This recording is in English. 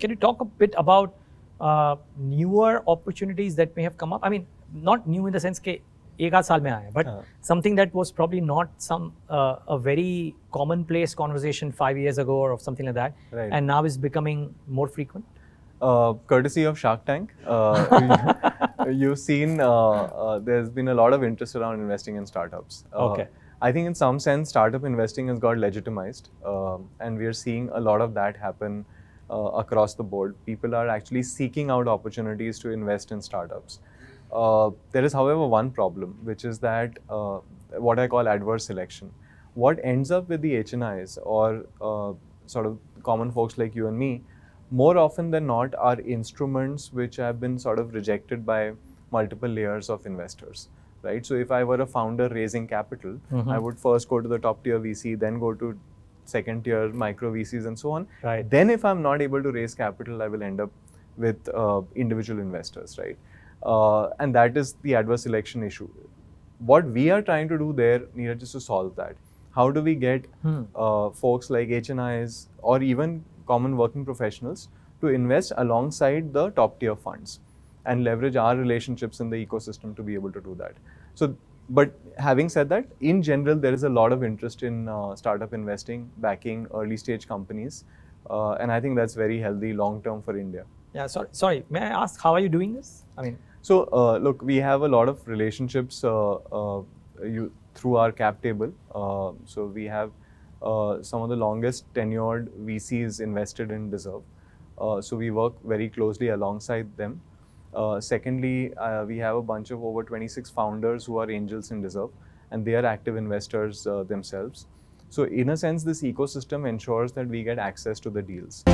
Can you talk a bit about uh, newer opportunities that may have come up? I mean, not new in the sense that एक आध साल में आया but हाँ. something that was probably not some uh, a very commonplace conversation five years ago or something like that Right. and now is becoming more frequent uh, courtesy of Shark Tank, uh, you've seen uh, uh, there's been a lot of interest around investing in startups. Uh, Okay. I think in some sense, startup investing has got legitimized, um, and we are seeing a lot of that happen uh, across the board. People are actually seeking out opportunities to invest in startups. Uh, there is, however, one problem, which is that uh, what I call adverse selection. What ends up with the HNIs or uh, sort of common folks like you and me, more often than not, are instruments which have been sort of rejected by multiple layers of investors. Right. So if I were a founder raising capital, I would first go to the top tier VC, then go to second tier micro VCs and so on. Right. Then if I'm not able to raise capital, I will end up with uh, individual investors, right? Uh, and that is the adverse selection issue. What we are trying to do there, Niraj, is to solve that. How do we get uh, folks like HNIs or even common working professionals to invest alongside the top tier funds and leverage our relationships in the ecosystem to be able to do that? So, but having said that, in general, there is a lot of interest in uh, startup investing, backing early stage companies, uh, and I think that's very healthy long term for India. yeah sorry sorry may I ask how are you doing this I mean So, uh, look, we have a lot of relationships uh, uh, you, through our cap table. Uh, so, we have uh, some of the longest tenured VCs invested in Dezerv. Uh, so, we work very closely alongside them. Uh, secondly, uh, we have a bunch of over 26 founders who are angels in Dezerv, and they are active investors uh, themselves. So, in a sense, this ecosystem ensures that we get access to the deals.